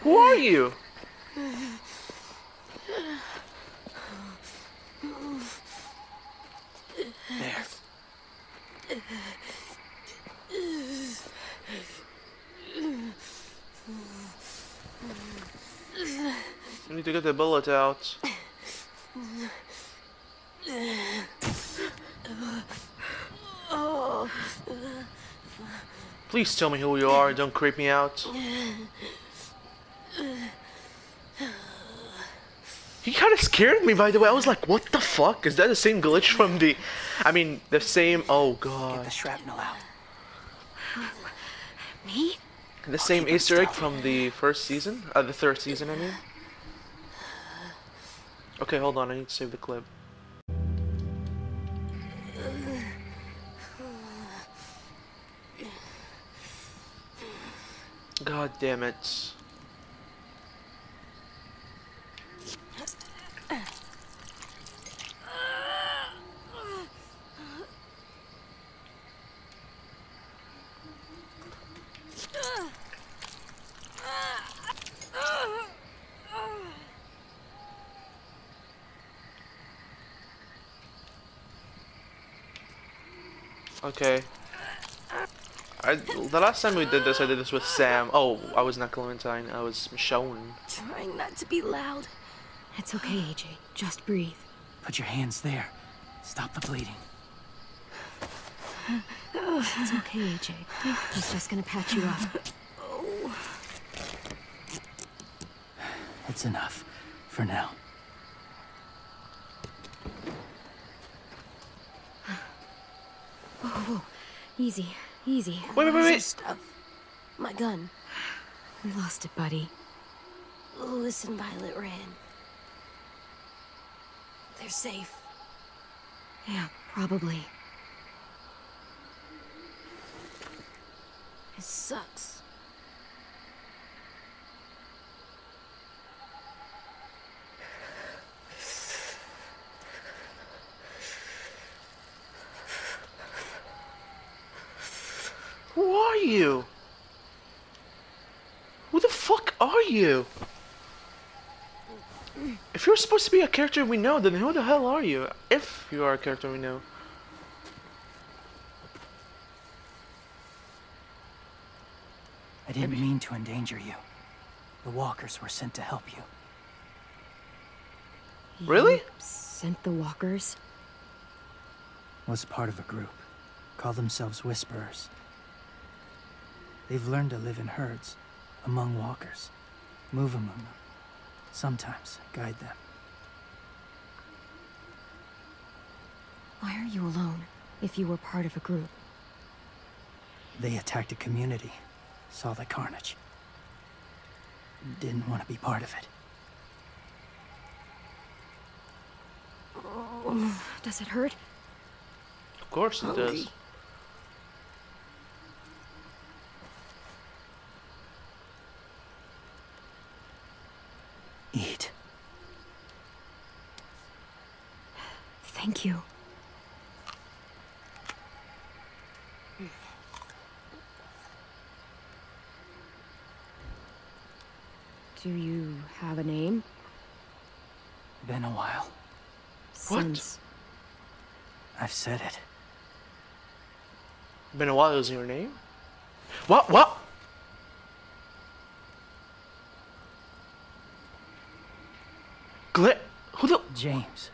Who are you? There. I need to get the bullet out. Please tell me who you are. Don't creep me out. He kind of scared me, by the way. I was like, what the fuck? Is that the same glitch from the... I mean, the same... Oh, God. Get the shrapnel out. Me? The same Easter egg from the first season? Uh, the third season, I mean. Okay, hold on. I need to save the clip. God damn it. Okay. I, the last time we did this, I did this with Sam. Oh, I was not Clementine. I was Michonne. Trying not to be loud. It's okay, AJ. Just breathe. Put your hands there. Stop the bleeding. It's okay, AJ. He's just gonna patch you up. It's enough. For now. Oh, whoa, whoa. Easy, easy. Wait, wait, wait, wait. Stuff. My gun. We lost it, buddy. Louis and Violet ran. They're safe. Yeah, probably. It sucks. Who are you? Who the fuck are you? If you're supposed to be a character we know, then who the hell are you? If you are a character we know. I didn't mean to endanger you. The walkers were sent to help you. Really? You sent the walkers? Was part of a group. Call themselves Whisperers. They've learned to live in herds, among walkers. Move among them. Sometimes guide them. Why are you alone, if you were part of a group? They attacked a community. Saw the carnage. Didn't want to be part of it. Oh, Does it hurt? Of course it does. Eat. Thank you. Do you have a name? Been a while. What? Since I've said it. Been a while is your name? What? What? Glit? Who the? James.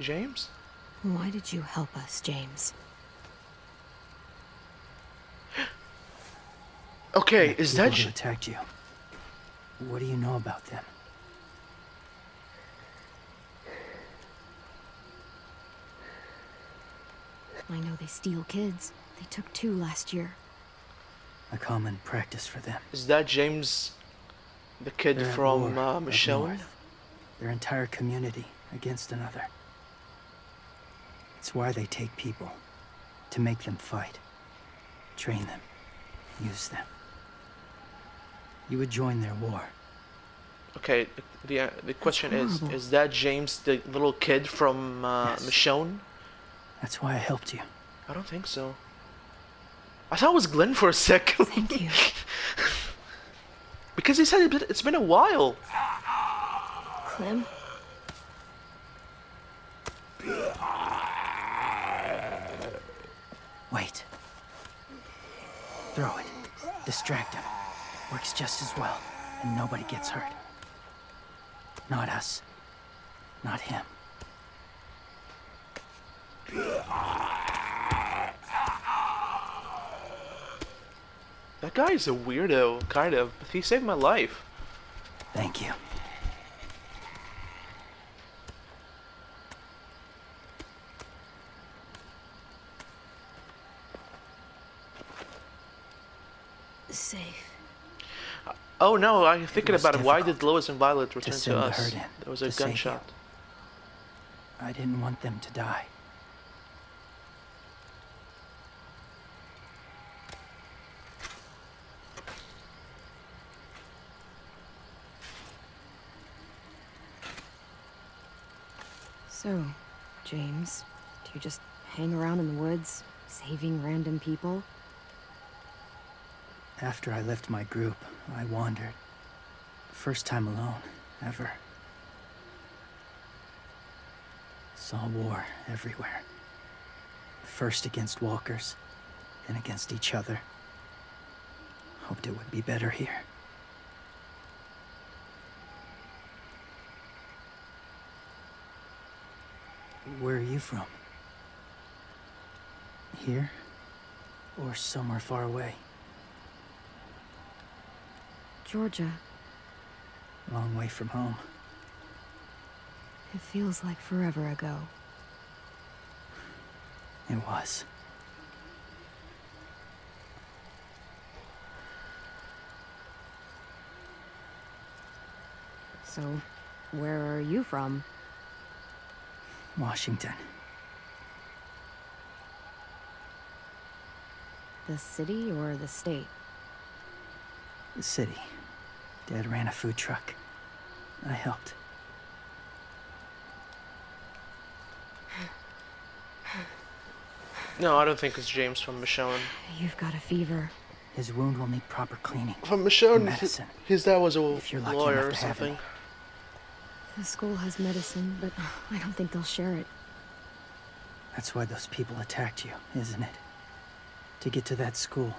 James? Why did you help us, James? Okay, is that? who J- attacked you? What do you know about them? I know they steal kids. They took two last year. A common practice for them. Is that James, the kid They're from war uh, Michelle? Their entire community against another. It's why they take people. To make them fight. Train them. Use them. You would join their war. Okay, the uh, the question is. Is that James, the little kid from uh, Yes. Michonne? That's why I helped you. I don't think so. I thought it was Glenn for a second. Thank you. because he said it's been a while. Clem? Wait. Throw it. Distract him. Works just as well, and nobody gets hurt. Not us. Not him. That guy is a weirdo, kind of, but he saved my life. Thank you. Safe. Oh no, I'm thinking was about it. Why did Louis and Violet return to, send the us? herd in, There was a to save you. gunshot. I didn't want them to die. So, James, do you just hang around in the woods, saving random people? After I left my group, I wandered. First time alone, ever. Saw war everywhere. First against walkers, then against each other. Hoped it would be better here. Where are you from? Here? Or somewhere far away? Georgia, Long way from home. it feels like forever ago. It was. So, where are you from? Washington. The city or the state? The city. Dad ran a food truck. I helped. No, I don't think it's James from Michonne. You've got a fever. His wound will need proper cleaning. From Michonne, Medicine. his dad was a If you're lucky lawyer or to have it. something. The school has medicine, but I don't think they'll share it. That's why those people attacked you, isn't it? To get to that school.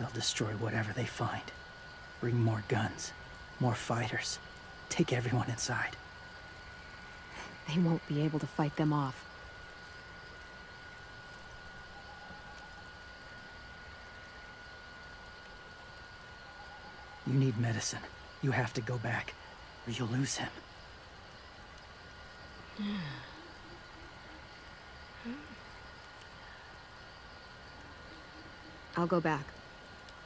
They'll destroy whatever they find. Bring more guns, more fighters. Take everyone inside. They won't be able to fight them off. You need medicine. You have to go back, or you'll lose him. I'll go back.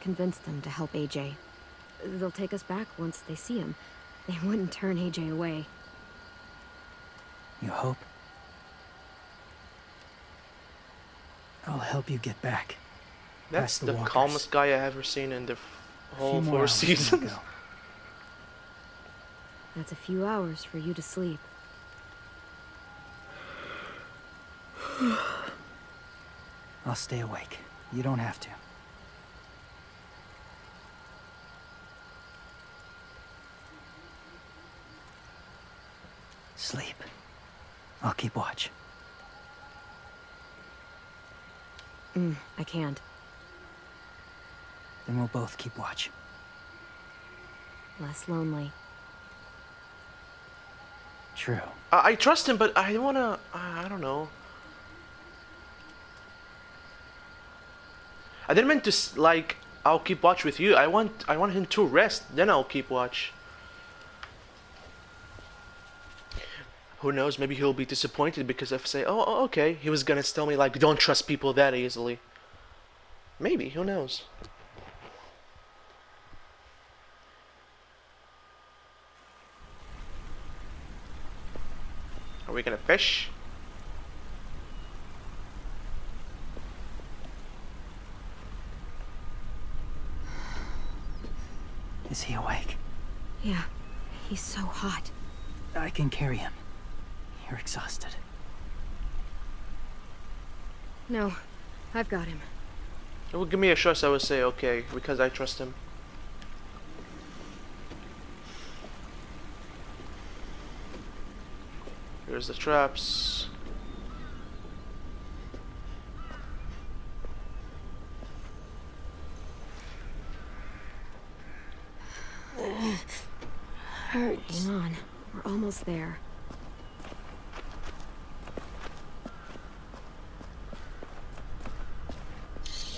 Convince them to help AJ. They'll take us back once they see him. They wouldn't turn AJ away. You hope? I'll help you get back. That's the the, calmest guy I've ever seen in the whole few four hours till we seasons. That's a few hours for you to sleep. I'll stay awake. You don't have to. Sleep. I'll keep watch. Mm, I can't. Then we'll both keep watch. Less lonely. True. I, I trust him, but I wanna. I, I don't know. I didn't mean to like. I'll keep watch with you. I want. I want him to rest. Then I'll keep watch. who knows, maybe he'll be disappointed because if I say, oh, oh, okay, he was gonna tell me, like, don't trust people that easily. Maybe, who knows. Are we gonna fish? Is he awake? Yeah, he's so hot. I can carry him. You're exhausted. No, I've got him. It would give me a choice, I would say okay, because I trust him. Here's the traps. Hurts. Hang on, we're almost there.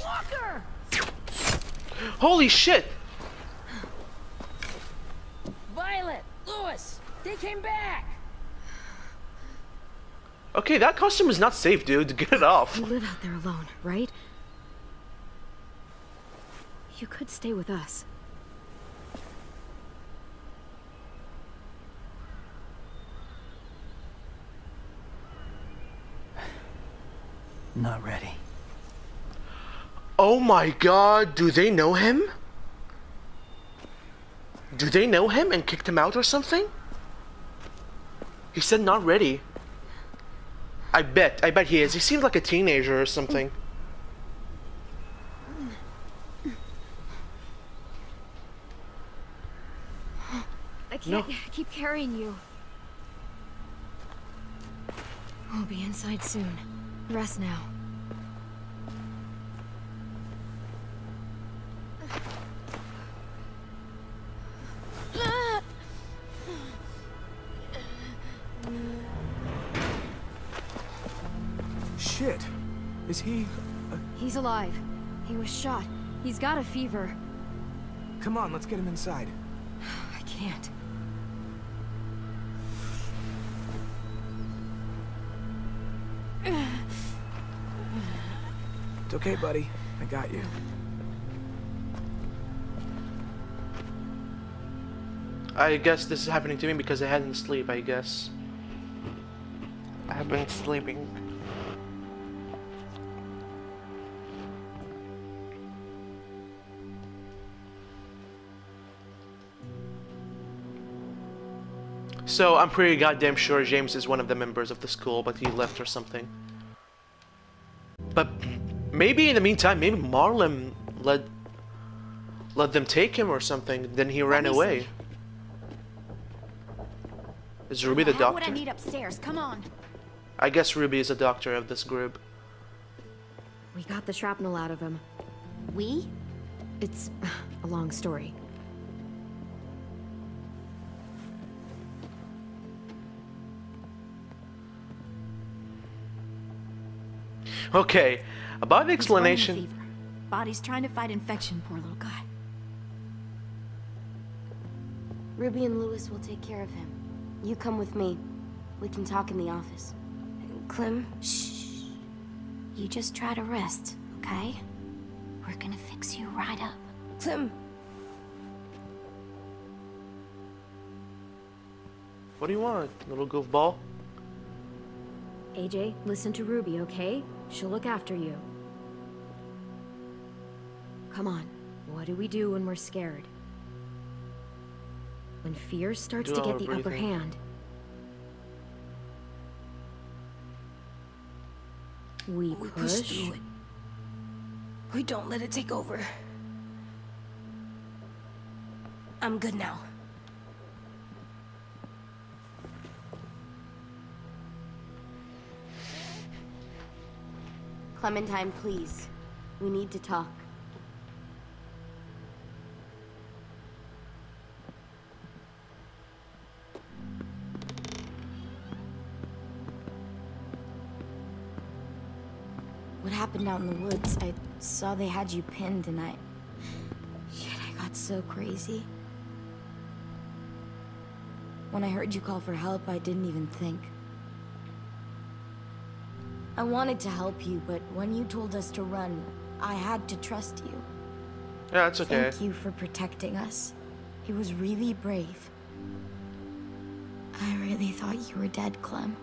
Walker! Holy shit! Violet! Louis! They came back! Okay, that costume is not safe, dude. Get it off. You live out there alone, right? You could stay with us. Not ready. Oh my god, do they know him? Do they know him and kicked him out or something? He said not ready. I bet, I bet he is. He seems like a teenager or something. I can't keep carrying you. We'll be inside soon. Rest now. Is he... Uh, He's alive. He was shot. He's got a fever. Come on, let's get him inside. I can't. It's okay, buddy. I got you. I guess this is happening to me because I hadn't sleep, I guess. I have been sleeping. So I'm pretty goddamn sure James is one of the members of the school, but he left or something. But maybe in the meantime, maybe Marlon let let them take him or something. Then he ran away. see. Is Ruby the I have what I need upstairs. Come on. I guess Ruby is a doctor of this group. We got the shrapnel out of him. We? It's a long story. Okay, about the He's running a explanation. Body's trying to fight infection, poor little guy. Ruby and Louis will take care of him. You come with me. We can talk in the office. Clem, shh. You just try to rest, okay? We're gonna fix you right up. Clem, What do you want, little goofball? AJ, listen to Ruby, okay? She'll look after you. Come on. What do we do when we're scared? When fear starts Do to get the upper hand. We, we push. push through it. We don't let it take over. I'm good now. Clementine, please. We need to talk. What happened out in the woods? I saw they had you pinned and I... Shit, I got so crazy. When I heard you call for help, I didn't even think. I wanted to help you, but when you told us to run, I had to trust you. Yeah, it's okay. Thank you for protecting us. He was really brave. I really thought you were dead, Clem.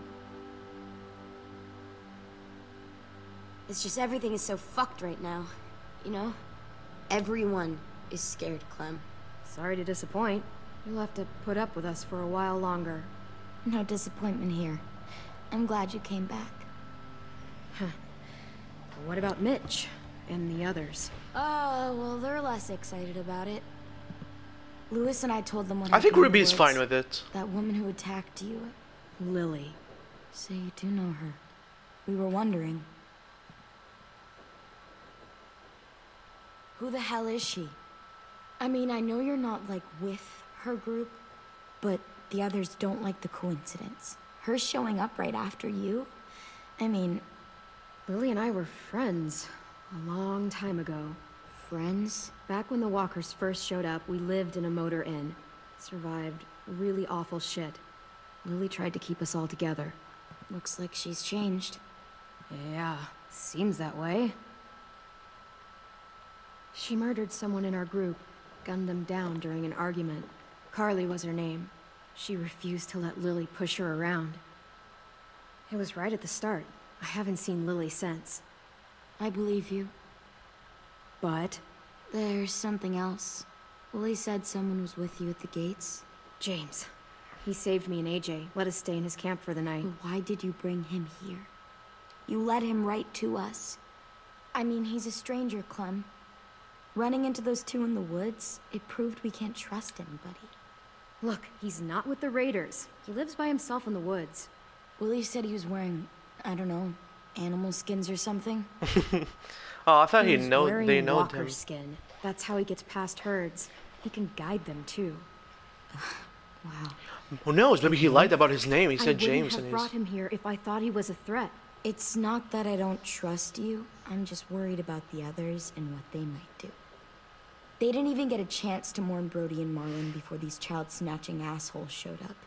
It's just everything is so fucked right now. You know? Everyone is scared, Clem. Sorry to disappoint. You'll have to put up with us for a while longer. No disappointment here. I'm glad you came back. What about Mitch and the others? Oh, well, they're less excited about it. Louis and I told them what I think happened in the Ruby is fine with it. That woman who attacked you. Lily. So you do know her. We were wondering. Who the hell is she? I mean, I know you're not, like, with her group, but the others don't like the coincidence. Her showing up right after you? I mean, Lily and I were friends a long time ago. friends? Back when the walkers first showed up, we lived in a motor inn. Survived really awful shit. Lily tried to keep us all together. Looks like she's changed. Yeah, seems that way. She murdered someone in our group, gunned them down during an argument. Carley was her name. She refused to let Lily push her around. It was right at the start. I haven't seen Lily since. I believe you. But, There's something else. Willy said someone was with you at the gates. James, he saved me and AJ, let us stay in his camp for the night. Why did you bring him here? You led him right to us. I mean, he's a stranger, Clem. Running into those two in the woods, it proved we can't trust anybody. Look, he's not with the Raiders. He lives by himself in the woods. Willy said he was wearing, I don't know, animal skins or something. Oh, I thought he know they know him. skin. That's how he gets past herds. He can guide them too. Wow. Who knows? Maybe he lied about his name. He I said wouldn't James, have and brought him here if I thought he was a threat. It's not that I don't trust you. I'm just worried about the others and what they might do. They didn't even get a chance to mourn Brody and Marlon before these child-snatching assholes showed up.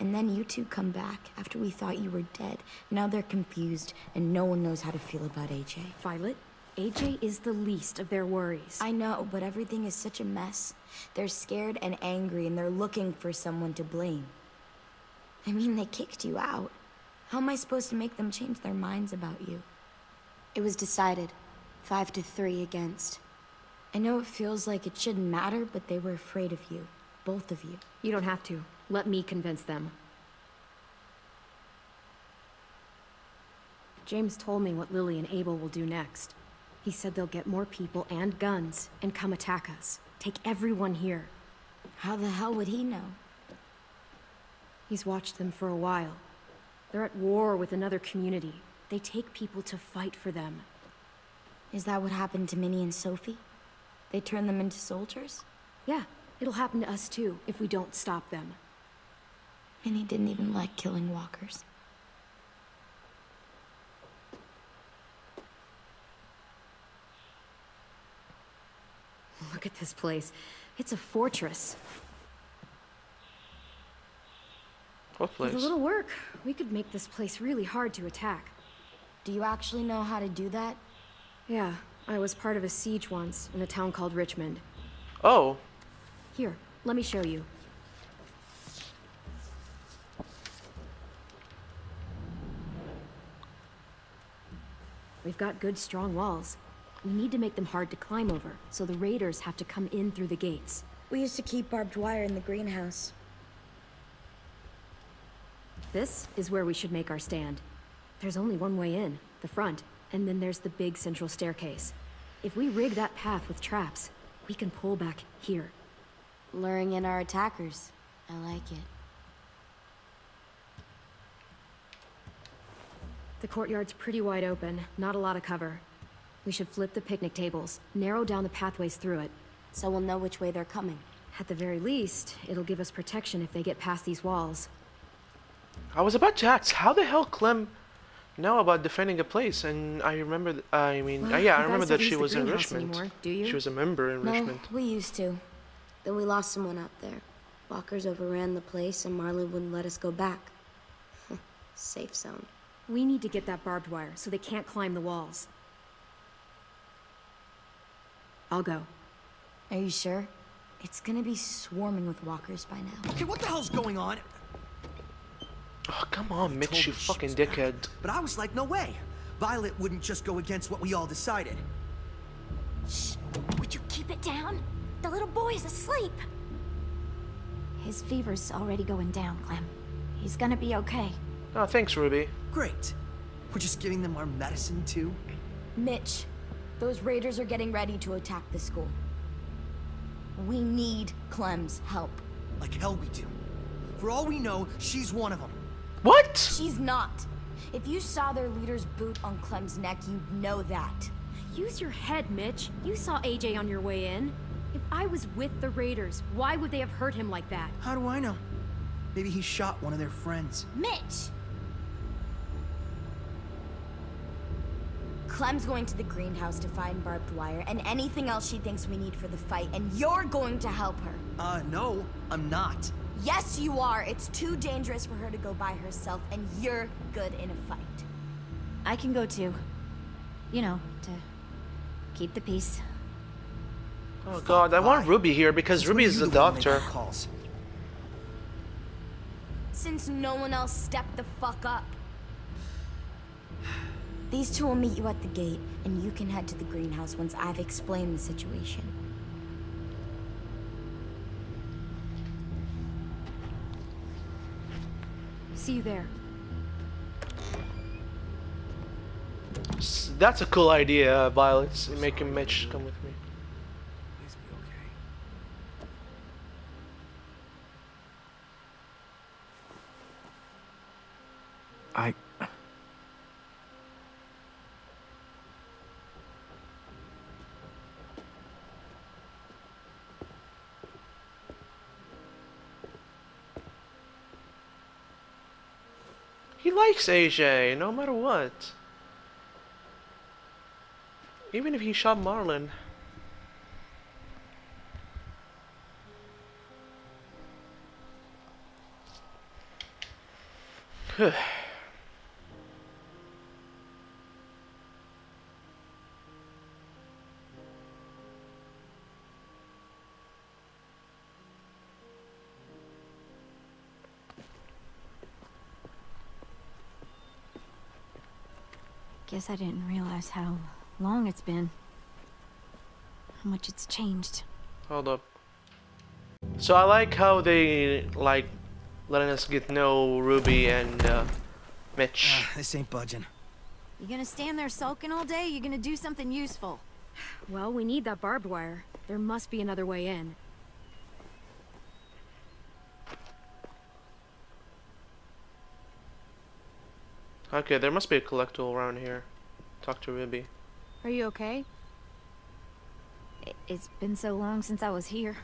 And then you two come back after we thought you were dead. Now they're confused, and no one knows how to feel about AJ. Violet, AJ is the least of their worries. I know, but everything is such a mess. They're scared and angry, and they're looking for someone to blame. I mean, they kicked you out. How am I supposed to make them change their minds about you? It was decided. Five to three against. I know it feels like it shouldn't matter, but they were afraid of you. Both of you. You don't have to. Let me convince them. James told me what Lily and Abel will do next. He said they'll get more people and guns and come attack us. Take everyone here. How the hell would he know? He's watched them for a while. They're at war with another community. They take people to fight for them. Is that what happened to Minnie and Sophie? They turned them into soldiers? Yeah, it'll happen to us too if we don't stop them. Minnie didn't even like killing walkers. Look at this place. It's a fortress. What place? With a little work, we could make this place really hard to attack. Do you actually know how to do that? Yeah, I was part of a siege once in a town called Richmond. Oh, Here, let me show you. We've got good, strong walls. We need to make them hard to climb over, so the raiders have to come in through the gates. We used to keep barbed wire in the greenhouse. This is where we should make our stand. There's only one way in, the front, and then there's the big central staircase. If we rig that path with traps, we can pull back here. Luring in our attackers. I like it. The courtyard's pretty wide open, not a lot of cover. We should flip the picnic tables, narrow down the pathways through it. So we'll know which way they're coming. At the very least, it'll give us protection if they get past these walls. I was about to ask, how the hell Clem know about defending a place? And I remember, th- I mean, Well, uh, yeah, I remember that she was in Richmond. anymore, do you? She was a member in No, Richmond. we used to. Then we lost someone out there. Walkers overran the place and Marlon wouldn't let us go back. Safe zone. We need to get that barbed wire so they can't climb the walls. I'll go. Are you sure? It's gonna be swarming with walkers by now. Okay, what the hell's going on? Oh, come on, Mitch, you fucking was back. dickhead. But I was like, no way. Violet wouldn't just go against what we all decided. Shh. Would you keep it down? The little boy's asleep. His fever's already going down, Clem. He's gonna be okay. Oh, thanks, Ruby. Great. We're just giving them our medicine, too? Mitch, those raiders are getting ready to attack the school. We need Clem's help. Like hell we do. For all we know, she's one of them. What? She's not. If you saw their leader's boot on Clem's neck, you'd know that. Use your head, Mitch. You saw AJ on your way in. If I was with the Raiders, why would they have hurt him like that? How do I know? Maybe he shot one of their friends. Mitch! Clem's going to the greenhouse to find barbed wire and anything else she thinks we need for the fight, and you're going to help her. Uh, no, I'm not. Yes, you are. It's too dangerous for her to go by herself, and you're good in a fight. I can go too. You know, to keep the peace. Oh god, I want Ruby here because Since Ruby when is are the you one to make doctor. Calls? Since no one else stepped the fuck up. These two will meet you at the gate, and you can head to the greenhouse once I've explained the situation. See you there. That's a cool idea, uh, Violet. Making Mitch come with me. Please be okay. I... Likes AJ, no matter what. Even if he shot Marlon. Guess I didn't realize how long it's been. How much it's changed. Hold up. So I like how they like letting us get to know Ruby and uh, Mitch. Ah, this ain't budging. You gonna stand there sulking all day? You gonna do something useful? Well, we need that barbed wire. There must be another way in. Okay, there must be a collectible around here. Talk to Ruby. Are you okay? It's been so long since I was here.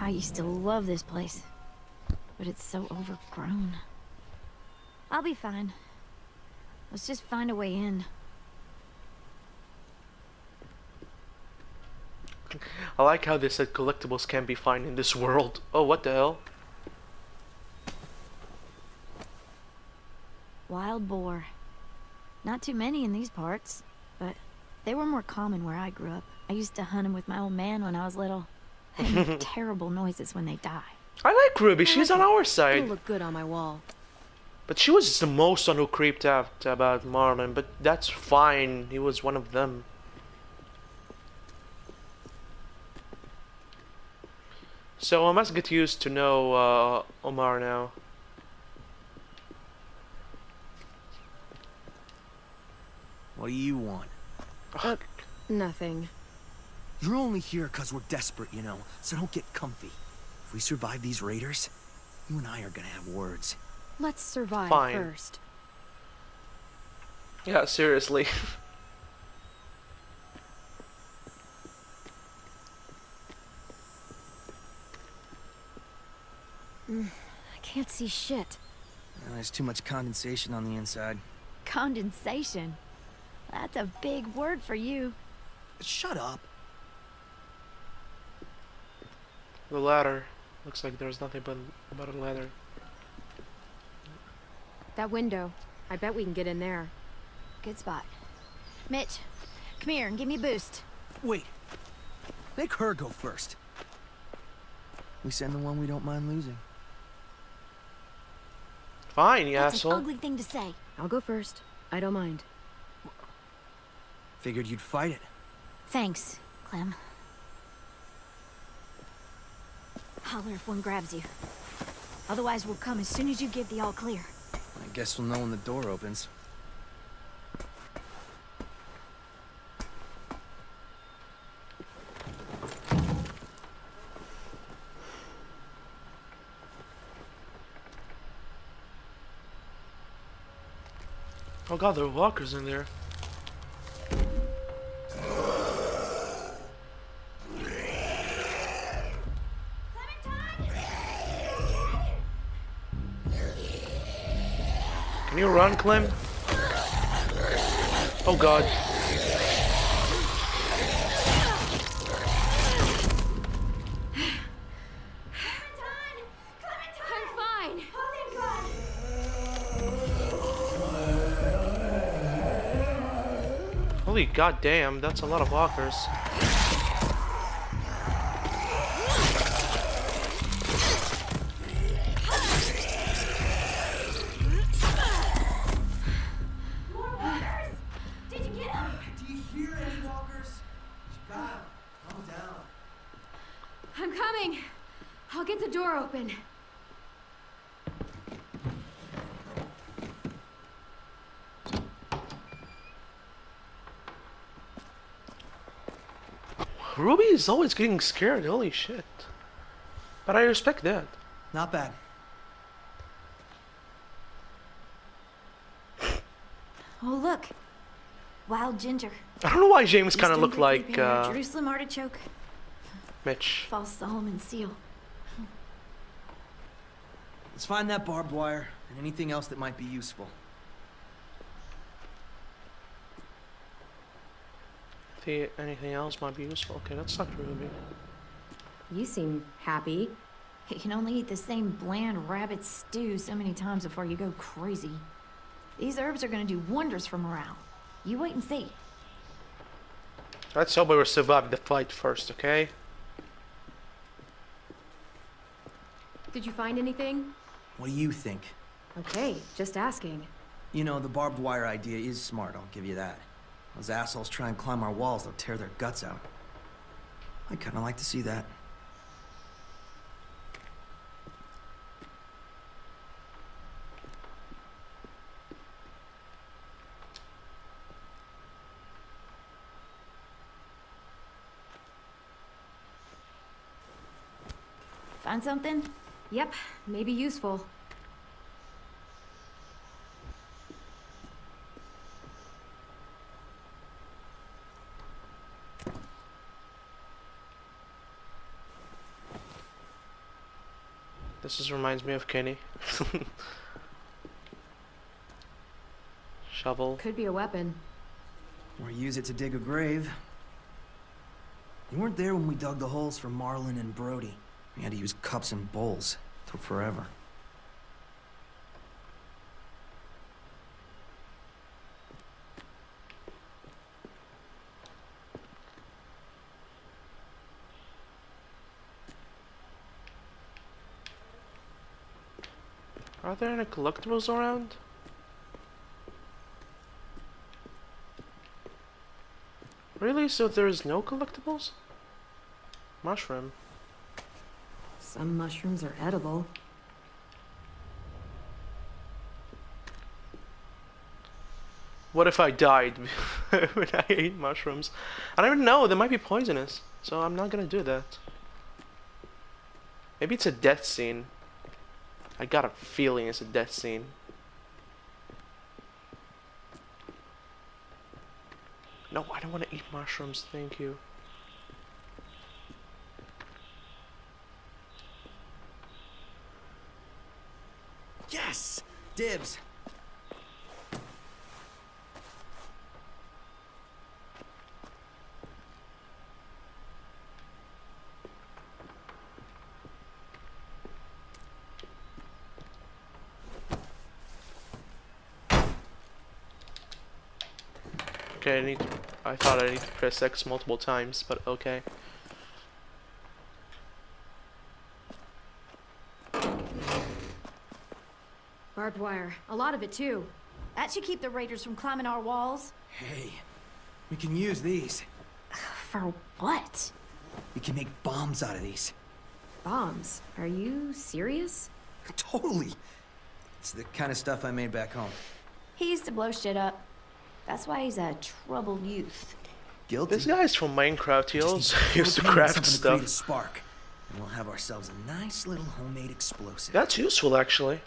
I used to love this place. But it's so overgrown. I'll be fine. Let's just find a way in. I like how they said collectibles can be found in this world. Oh, what the hell? Wild boar. Not too many in these parts, but they were more common where I grew up. I used to hunt them with my old man when I was little. They make terrible noises when they die. I like Ruby. She's on our It'll side. look good on my wall. But she was the most one who creeped out about Marlon, But that's fine. He was one of them. So I must get used to know uh, Omar now. What do you want? Uh, Nothing. You're only here because we're desperate, you know, so don't get comfy. If we survive these raiders, you and I are gonna have words. Let's survive Fine. first. Yeah, seriously. I can't see shit. Uh, there's too much condensation on the inside. Condensation. That's a big word for you. Shut up. the ladder. Looks like there's nothing but, but a ladder. That window. I bet we can get in there. Good spot. Mitch, come here and give me a boost. Wait. Make her go first. We send the one we don't mind losing. Fine, you That's asshole. an ugly thing to say. I'll go first. I don't mind. Figured you'd fight it. Thanks, Clem. Holler if one grabs you. Otherwise, we'll come as soon as you give the all clear. I guess we'll know when the door opens. Oh god, there are walkers in there. Can you run, Clem? Oh god. I'm fine. Holy goddamn, that's a lot of walkers. Is always getting scared, holy shit. But I respect that. Not bad. Oh, look. Wild ginger. I don't know why James kind of looked like uh, Jerusalem artichoke. Mitch. False Solomon seal. Let's find that barbed wire and anything else that might be useful. See, anything else might be useful. Okay, let's really to You seem happy. You can only eat the same bland rabbit stew so many times before you go crazy. These herbs are gonna do wonders for morale. You wait and see. Let's hope we survive the fight first, okay? Did you find anything? What do you think? Okay, just asking. You know, the barbed wire idea is smart, I'll give you that. Those assholes try and climb our walls, they'll tear their guts out. I kinda like to see that. Find something? Yep, maybe useful. This just reminds me of Kenny. Shovel. Could be a weapon. Or use it to dig a grave. You weren't there when we dug the holes for Marlon and Brody. We had to use cups and bowls. Took forever. There any collectibles around? Really? So there's no collectibles? Mushroom. Some mushrooms are edible. What if I died when I ate mushrooms? I don't even know, they might be poisonous. So I'm not gonna do that. Maybe it's a death scene. I got a feeling it's a death scene. No, I don't want to eat mushrooms, thank you. Yes! Dibs! Okay, I need to, I thought I need to press X multiple times, but okay. Barbed wire. A lot of it, too. That should keep the raiders from climbing our walls. Hey, we can use these. For what? We can make bombs out of these. Bombs? Are you serious? Totally. It's the kind of stuff I made back home. He used to blow shit up. That's why he's a troubled youth. Guilty. This guy's from Minecraft. He also used to propane and craft something to create a stuff. spark, and we'll have ourselves a nice little homemade explosive. That's useful, actually.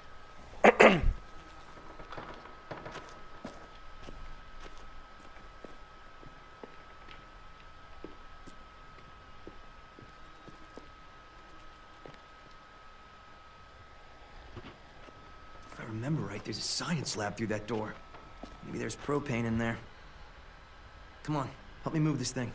If I remember right, there's a science lab through that door. Maybe there's propane in there. Come on, help me move this thing.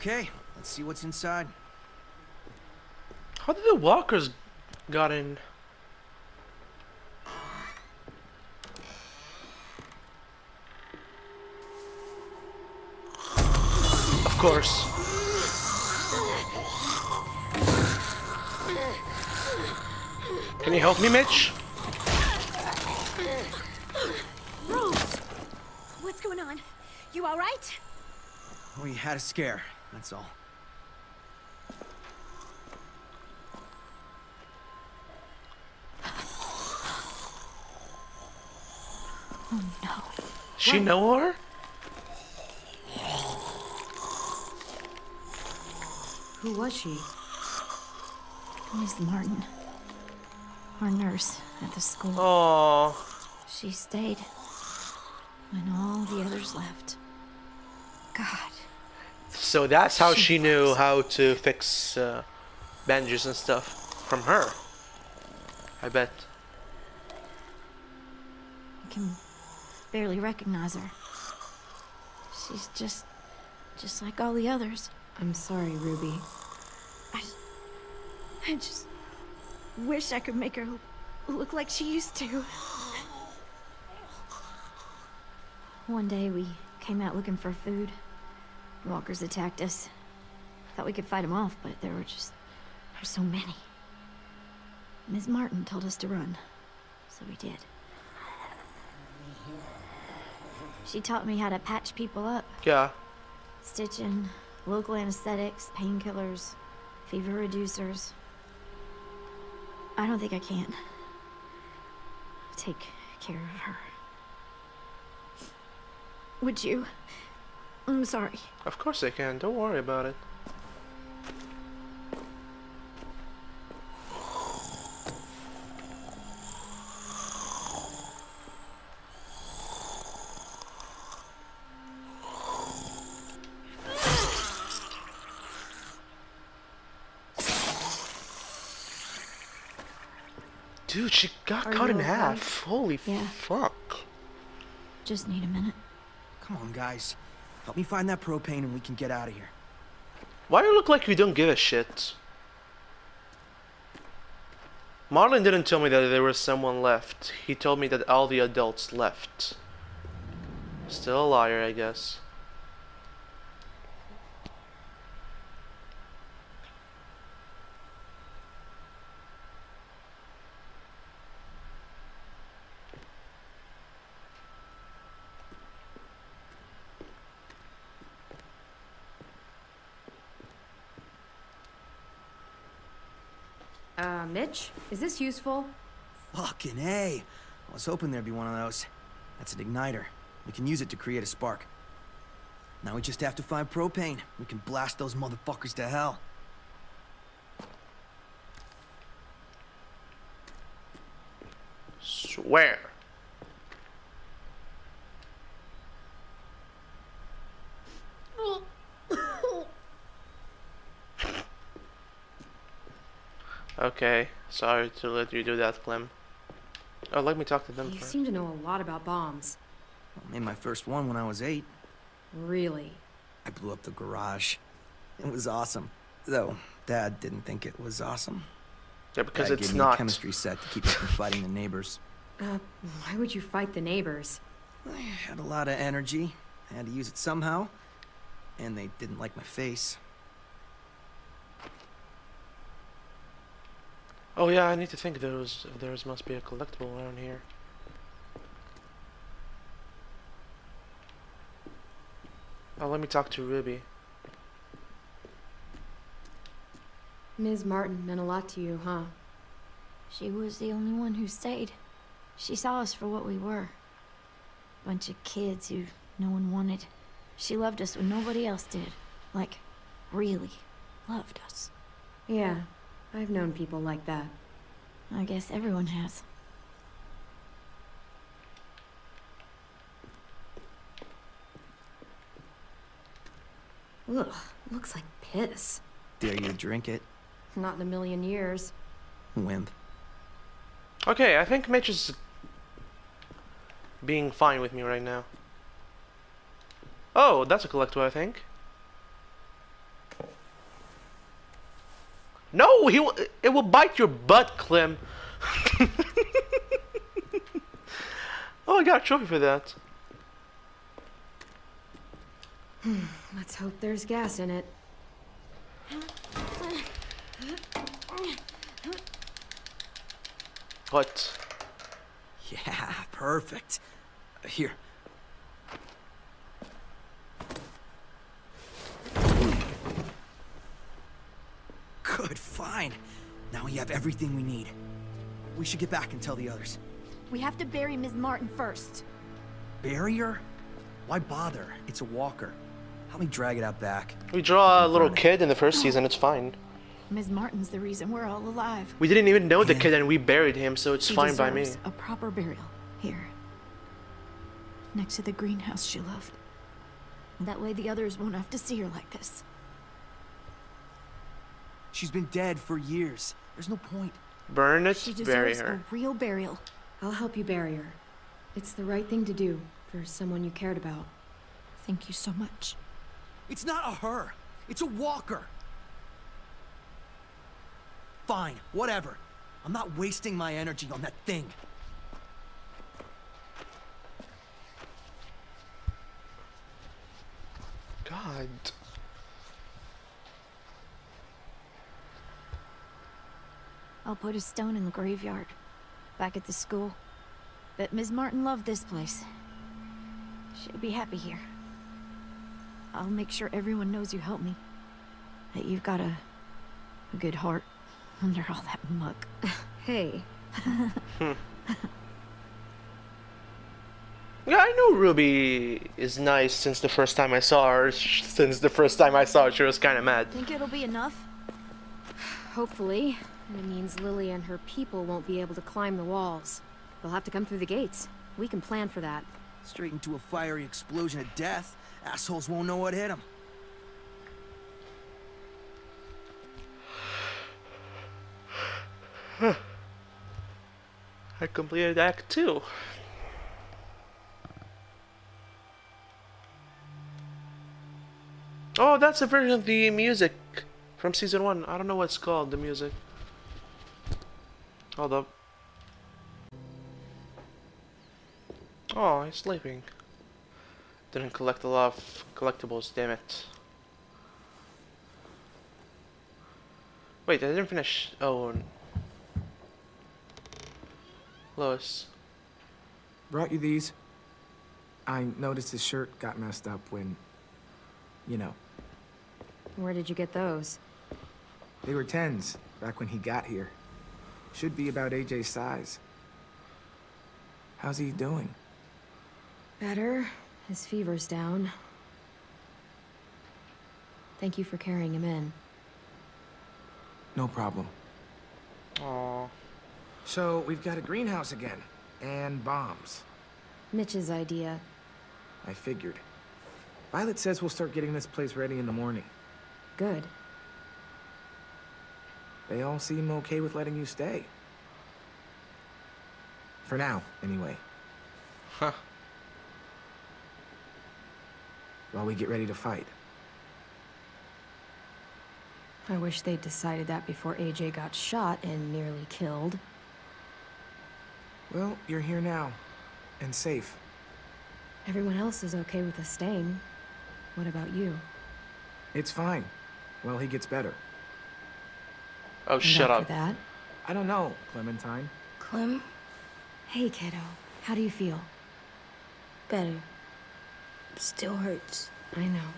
Okay, let's see what's inside. How did the walkers got in? Course. Can you help me, Mitch? Rose! What's going on? You alright? We had a scare, that's all. Oh no. She know her? Who was she? Miss Martin. Our nurse at the school. Oh, She stayed when all the others left. God. so that's how She she knew how to fix uh, bandages and stuff from her. I bet. I can barely recognize her. She's just. just like all the others. I'm sorry, Ruby. I, I just wish I could make her look like she used to. One day we came out looking for food. Walkers attacked us. Thought we could fight them off, but there were just there were so many. Ms. Martin told us to run, so we did. She taught me how to patch people up. Yeah. Stitching, local anesthetics, painkillers, fever reducers. I don't think I can take care of her. Would you? I'm sorry. Of course I can. Don't worry about it. Dude, she got Are cut in okay? half. Holy Yeah. fuck. Just need a minute. Come on, guys. Help me find that propane and we can get out of here. Why do you look like you don't give a shit? Marlon didn't tell me that there was someone left. He told me that all the adults left. Still a liar, I guess. Uh, Mitch? Is this useful? Fucking A. I was hoping there'd be one of those. That's an igniter. We can use it to create a spark. Now we just have to find propane. We can blast those motherfuckers to hell. Swear. Okay, sorry to let you do that, Clem. Oh, let me talk to them You first. seem to know a lot about bombs. I made my first one when I was eight. Really? I blew up the garage. It was awesome. Though, Dad didn't think it was awesome. Yeah, because Dad it's gave me not. a chemistry set to keep us from fighting the neighbors. Uh, why would you fight the neighbors? I had a lot of energy. I had to use it somehow. And they didn't like my face. Oh yeah, I need to think there's there's must be a collectible around here. Oh, let me talk to Ruby. Ms. Martin meant a lot to you, huh? She was the only one who stayed. She saw us for what we were. Bunch of kids who no one wanted. She loved us when nobody else did. Like, really loved us. Yeah, I've known people like that. I guess everyone has. Ugh, looks like piss. Dare you drink it, Not in a million years. wimp. Okay, I think Mitch is being fine with me right now. Oh, that's a collector, I think. No, he will, it will bite your butt, Clem. oh, I got a trophy for that. Let's hope there's gas in it. What? Yeah, perfect. Here. Good, fine. Now we have everything we need. We should get back and tell the others. We have to bury Ms. Martin first. Bury her? Why bother? It's a walker. Help me drag it out back. We draw a little kid in the first season, it's fine. Ms. Martin's the reason we're all alive. We didn't even know the kid and we buried him, so it's She fine by me. deserves a proper burial here. Next to the greenhouse she loved. That way the others won't have to see her like this. She's been dead for years. There's no point. Burn it, She bury deserves her. a real burial. I'll help you bury her. It's the right thing to do for someone you cared about. Thank you so much. It's not a her. It's a walker. Fine, whatever. I'm not wasting my energy on that thing. God. I'll put a stone in the graveyard. Back at the school. But Ms. Martin loved this place. She'll be happy here. I'll make sure everyone knows you helped me. That you've got a... a good heart under all that muck. Hey, Yeah, I know Ruby is nice since the first time I saw her. Since the first time I saw her, she was kind of mad. Think it'll be enough? hopefully. And it means Lily and her people won't be able to climb the walls. They'll have to come through the gates. We can plan for that. Straight into a fiery explosion of death. Assholes won't know what hit them. I completed Act 2. Oh, that's a version of the music from season 1. I don't know what it's called, the music. Hold up. Oh, he's sleeping. Didn't collect a lot of collectibles, damn it. Wait, I didn't finish. Oh. n- Louis. Brought you these. I noticed his shirt got messed up when, you know, Where did you get those? they were Tenn's back when he got here. Should be about AJ's size. How's he doing? Better. His fever's down. Thank you for carrying him in. No problem. Aww. So, we've got a greenhouse again. And bombs. Mitch's idea. I figured. Violet says we'll start getting this place ready in the morning. Good. They all seem okay with letting you stay. For now, anyway. Huh. While we get ready to fight. I wish they'd decided that before AJ got shot and nearly killed. Well, you're here now. And safe. Everyone else is okay with us staying. What about you? It's fine. Well, he gets better. Oh, And shut up. that? I don't know, Clementine. Clem? Hey, kiddo. How do you feel? Better. Still hurts. I know.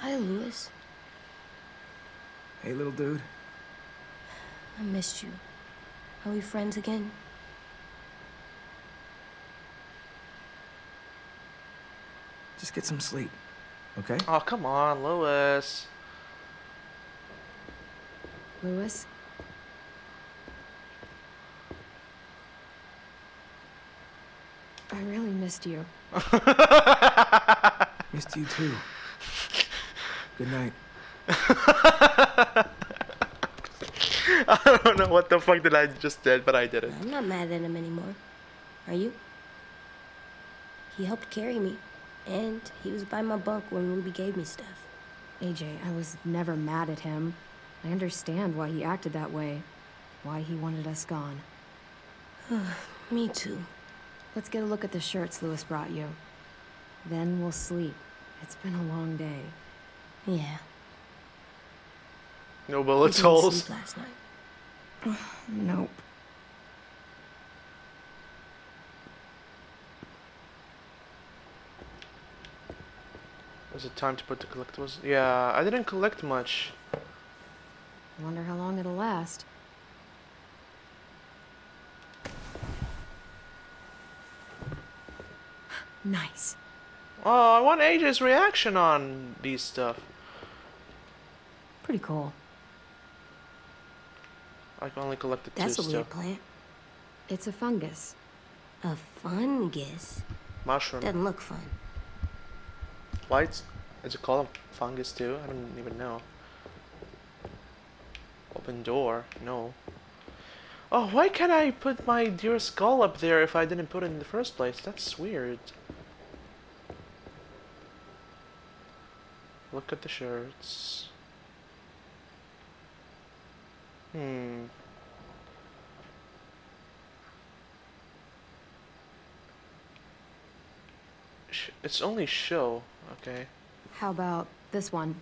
Hi, Louis. Hey, little dude. I missed you. Are we friends again? Just get some sleep, okay? Oh, come on, Louis. Louis? I really missed you. Missed you too. Good night. I don't know what the fuck did I just did, but I did it. I'm not mad at him anymore. Are you? He helped carry me, and he was by my bunk when Ruby gave me stuff. AJ, I was never mad at him. I understand why he acted that way. Why he wanted us gone. me too. Let's get a look at the shirts Louis brought you. Then we'll sleep. It's been a long day. Yeah. No I bullet didn't holes. sleep last night. Nope. Was it time to put the collectibles? Yeah, I didn't collect much. Wonder how long it'll last. nice. Oh, I want AJ's reaction on these stuff. Pretty cool. I can only collected That's two a still. weird plant. It's a fungus. A fungus. Mushroom. Doesn't look fun. Why it's, is it called a fungus too? I don't even know. Open door. No. Oh, why can't I put my dear skull up there if I didn't put it in the first place? That's weird. Look at the shirts. Hmm. It's only show, okay. How about this one?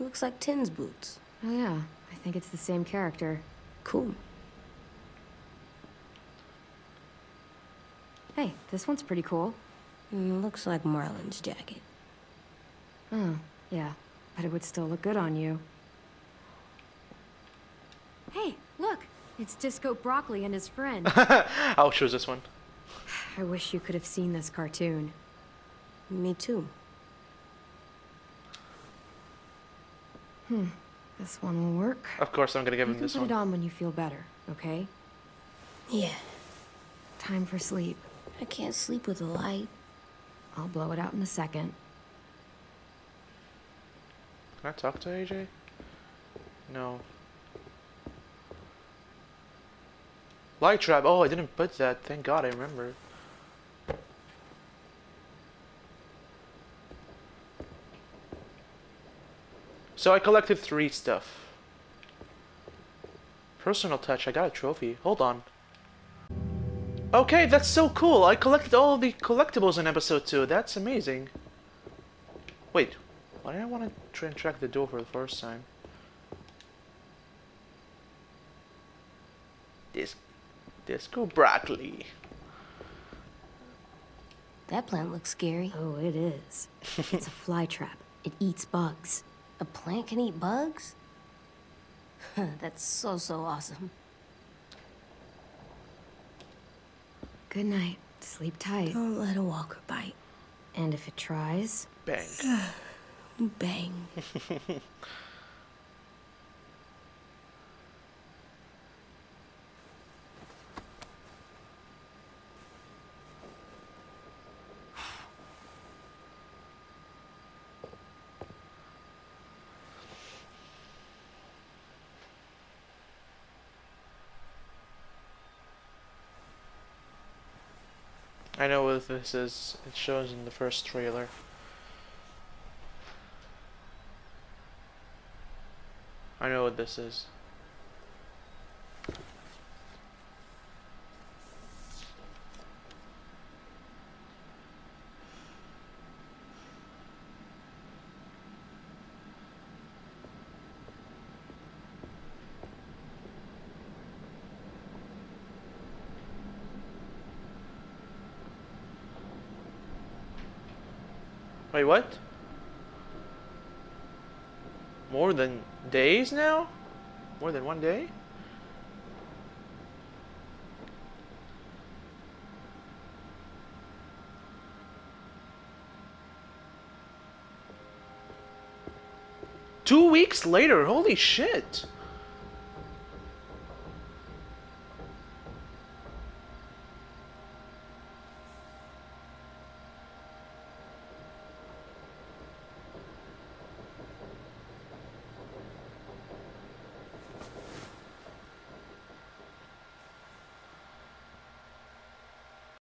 Looks like Tenn's boots. Oh yeah, I think it's the same character. Cool. Hey, this one's pretty cool. Mm, looks like Marlon's jacket. Oh, yeah. But it would still look good on you. Hey, look! It's Disco Broccoli and his friend. I'll choose this one. I wish you could have seen this cartoon. Me too. Hmm. This one will work. Of course, I'm gonna give You him can this put one. it on when you feel better, okay? Yeah. Time for sleep. I can't sleep with a light. I'll blow it out in a second. Can I talk to AJ? No. Light trap. Oh, I didn't put that. Thank God I remember. So I collected three stuff. Personal touch. I got a trophy. Hold on. Okay, that's so cool. I collected all of the collectibles in episode 2. That's amazing. Wait, why did I want to try and track the door for the first time? Dis Disco broccoli. That plant looks scary. Oh, it is. it's a fly trap. It eats bugs. A plant can eat bugs? That's so, so awesome. Good night. Sleep tight. Don't let a walker bite. And if it tries, Bang. Bang. I know what this is. It shows in the first trailer. I know what this is. Wait, what? More than days now? More than one day? Two weeks later, holy shit!